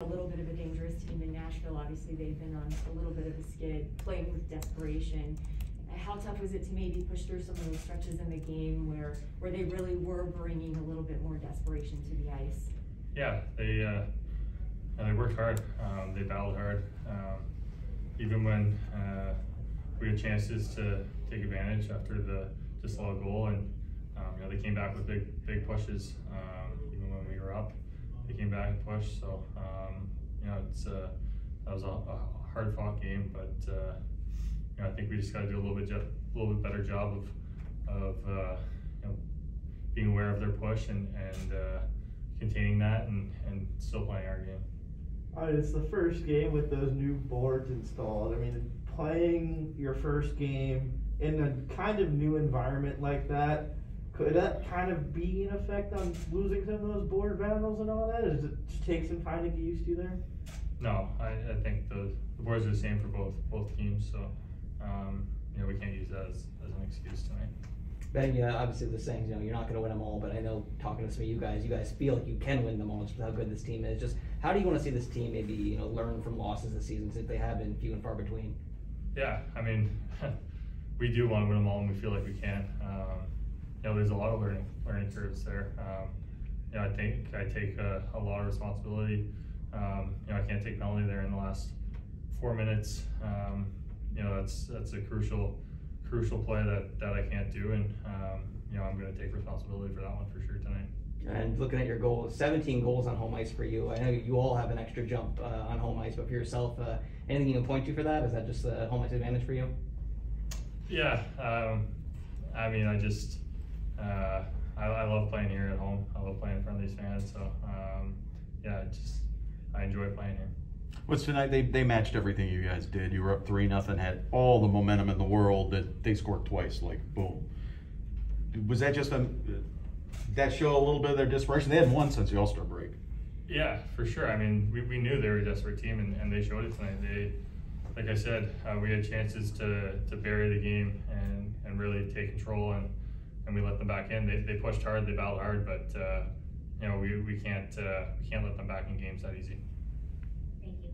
a little bit of a dangerous team in Nashville. Obviously, they've been on a little bit of a skid, playing with desperation. How tough was it to maybe push through some of those stretches in the game where, where they really were bringing a little bit more desperation to the ice? Yeah, they uh, they worked hard. Um, they battled hard. Um, even when uh, we had chances to take advantage after the disallowed goal, and um, you know they came back with big big pushes. Um, even when we were up, they came back and pushed. So um, you know it's uh, that was a, a hard fought game, but uh, you know I think we just got to do a little bit a little bit better job of of uh, you know being aware of their push and and uh, containing that and, and still playing our game. All right, it's the first game with those new boards installed. I mean, playing your first game in a kind of new environment like that, could that kind of be an effect on losing some of those board battles and all that? Does it just take some time to get used to there? No, I, I think the, the boards are the same for both both teams, so um, you know we can't use that as, as an excuse tonight. Ben, yeah, obviously the saying, you know, you're not going to win them all, but I know talking to some of you guys, you guys feel like you can win them all just with how good this team is. Just how do you want to see this team maybe, you know, learn from losses this season since they have been few and far between? Yeah, I mean, we do want to win them all, and we feel like we can. Um, you know, there's a lot of learning learning curves there. Um, you know, I think I take a, a lot of responsibility. Um, you know, I can't take penalty there in the last four minutes. Um, you know, that's that's a crucial crucial play that, that I can't do, and um, you know I'm going to take responsibility for that one for sure tonight. And looking at your goals, 17 goals on home ice for you. I know you all have an extra jump uh, on home ice, but for yourself, uh, anything you can point to for that? Is that just a home ice advantage for you? Yeah, um, I mean, I just uh, I, I, love playing here at home. I love playing in front of these fans, so um, yeah, just I enjoy playing here. What's tonight? They they matched everything you guys did. You were up three nothing, had all the momentum in the world. That they scored twice, like boom. Was that just a that show a little bit of their desperation? They hadn't won since the All Star break. Yeah, for sure. I mean, we, we knew they were a desperate team, and, and they showed it tonight. They, like I said, uh, we had chances to, to bury the game and, and really take control, and, and we let them back in. They, they pushed hard, they battled hard, but uh, you know we, we can't uh, we can't let them back in games that easy. Thank you.